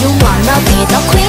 You wanna be the queen.